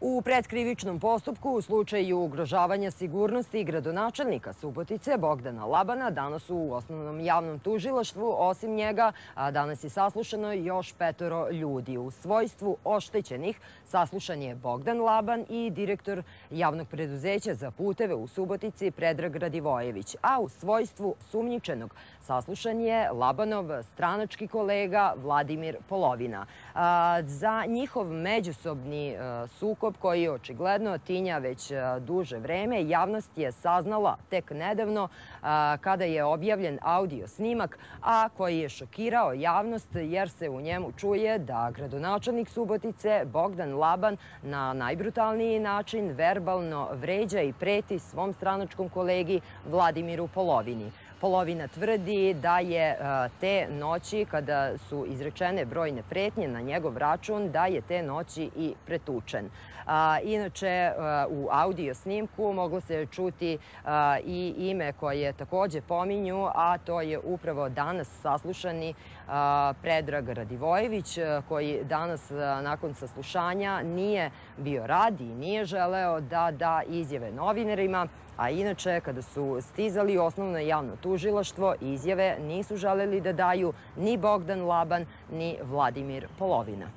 U predkrivičnom postupku u slučaju ugrožavanja sigurnosti gradonačelnika Subotice Bogdana Labana danas u osnovnom javnom tužilaštvu, osim njega, danas je saslušano još petoro ljudi. U svojstvu oštećenih saslušan je Bogdan Laban i direktor javnog preduzeća za puteve u Subotici Predrag Radivojević, a u svojstvu sumnjičenog saslušan je Labanov stranački kolega Vladimir Polovina. Za njihov međusobni sukob sukob koji očigledno tinja već duže vreme. Javnost je saznala tek nedavno kada je objavljen audio snimak, a koji je šokirao javnost jer se u njemu čuje da gradonačelnik Subotice Bogdan Laban na najbrutalniji način verbalno vređa i preti svom stranačkom kolegi Vladimiru Polovini. Polovina tvrdi da je te noći, kada su izrečene brojne pretnje na njegov račun, da je te noći i pretučen. Inače, u audio snimku moglo se čuti i ime koje takođe pominju, a to je upravo danas saslušani Predrag Radivojević, koji danas nakon saslušanja nije bio radi i nije želeo da da izjave novinarima, a inače kada su stizali osnovno javno tužilaštvo, izjave nisu želeli da daju ni Bogdan Laban, ni Vladimir Polovina.